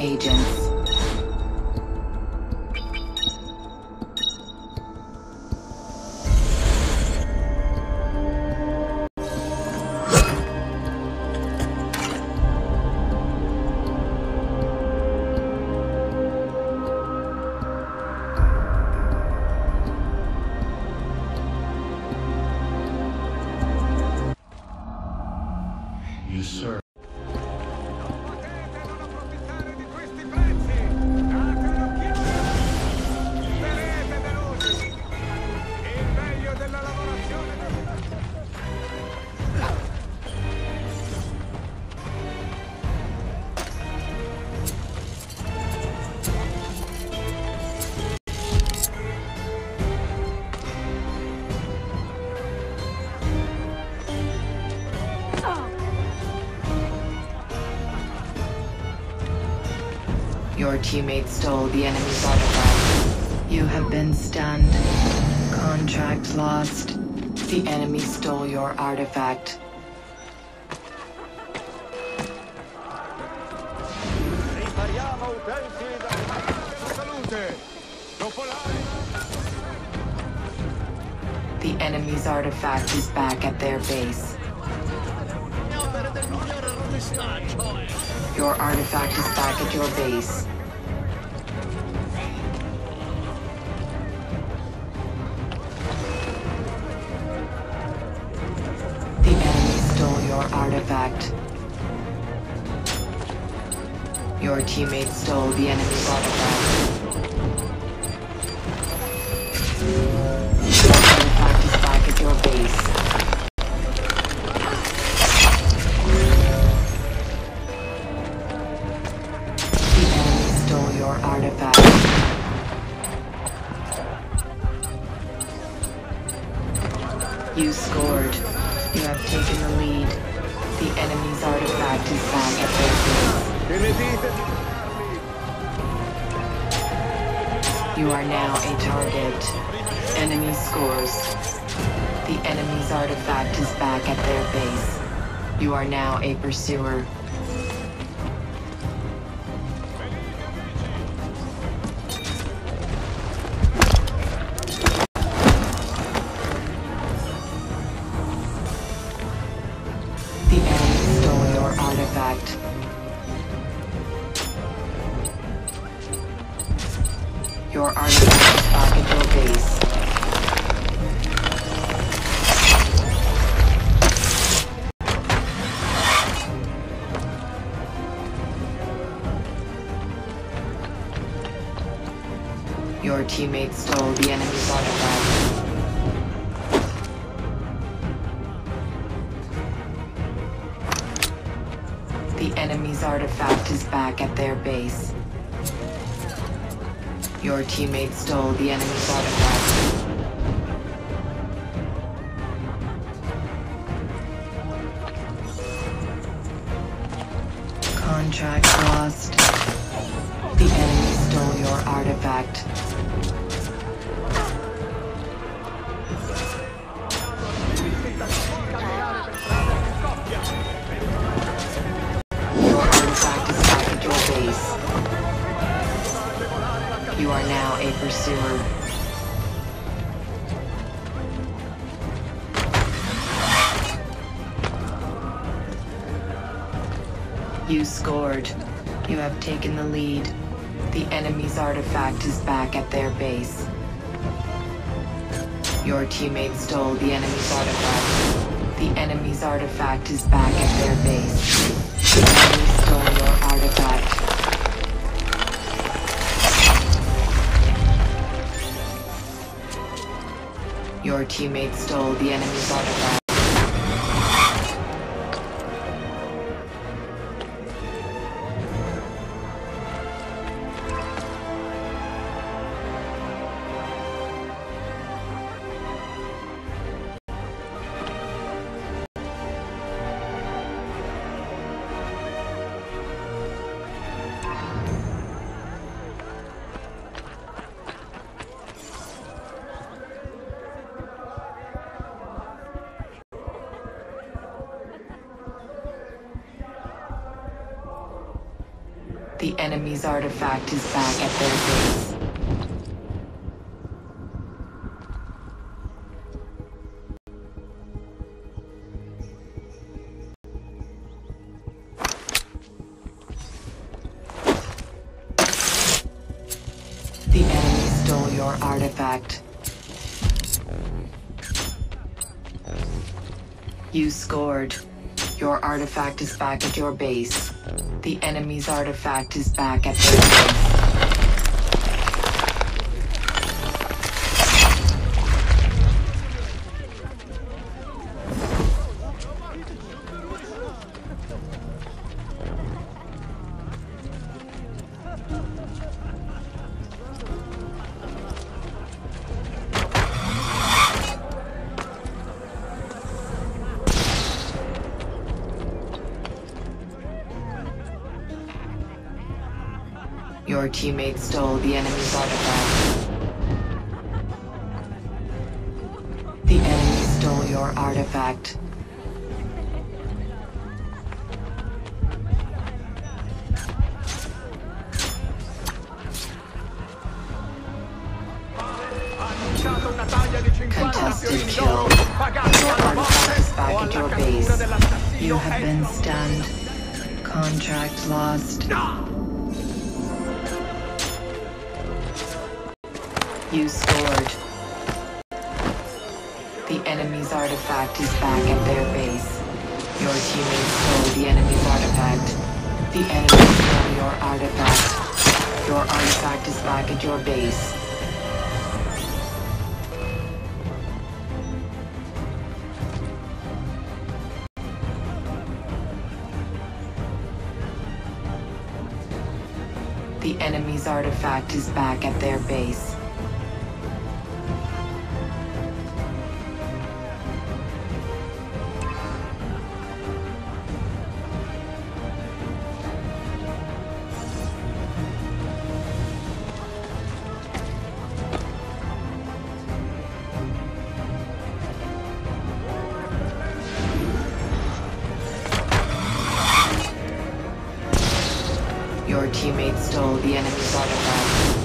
Agents. Your teammate stole the enemy's artifact. You have been stunned. Contract lost. The enemy stole your artifact. The enemy's artifact is back at their base. Your artifact is back at your base. Artifact. Your teammate stole the enemy's artifact. Artifact is back at your base. You scored. You have taken the lead. The enemy's artifact is back at their di You are now a target. Enemy scores. The enemy's artifact is back at their base. You are now a pursuer. Your teammate stole the enemy's artifact. The enemy's artifact is back at their base. Your teammate stole the enemy's artifact. Contract lost. The enemy stole your artifact. You scored. You have taken the lead. The enemy's artifact is back at their base. Your teammate stole the enemy's artifact. The enemy's artifact is back at their base. Stole your artifact. Your teammate stole the enemy's artifact. The enemy's artifact is back at their base. The enemy stole your artifact. You scored. Your artifact is back at your base. The enemy's artifact is back at their base. Your teammate stole the enemy's artifact. The enemy stole your artifact. Ha annunciato una taglia di 50 Contested kill. Your artifact is back at your base. You have been stunned. Contract lost. You scored. The enemy's artifact is back at their base. Your teammates stole the enemy's artifact. The enemy stole your artifact. Your artifact is back at your base. The enemy's artifact is back at their base. Your teammate stole the enemy's artifact.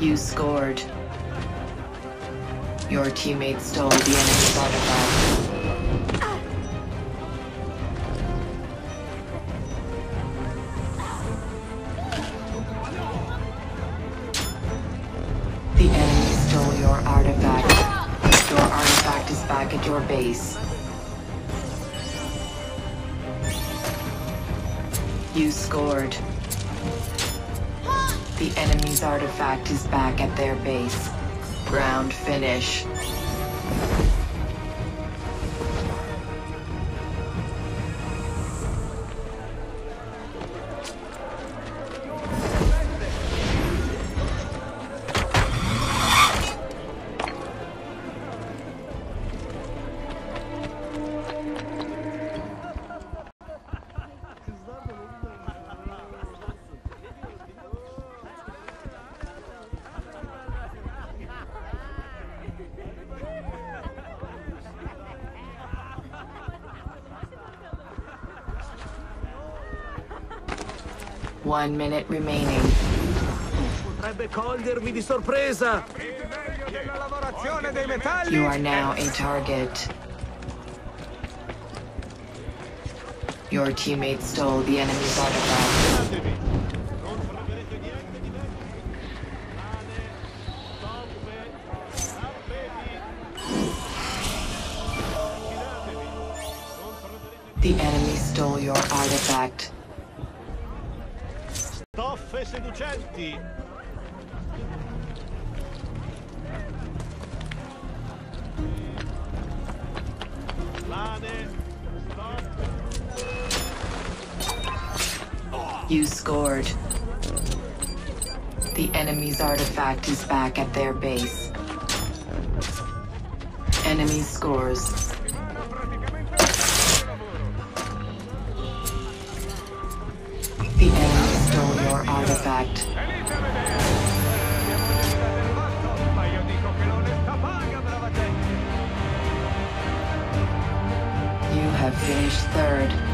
You scored. Your teammate stole the enemy's artifact. The enemy stole your artifact. Your artifact is back at your base. You scored. The enemy's artifact is back at their base. Round finish. One minute remaining. Potrebbe cogliermi di sorpresa. Il meglio della lavorazione dei metalli You are now a target. Your teammate stole the enemy's artifact. The enemy stole your artifact. Seducenti! You scored. The enemy's artifact is back at their base. Enemy scores gente! You have finished third.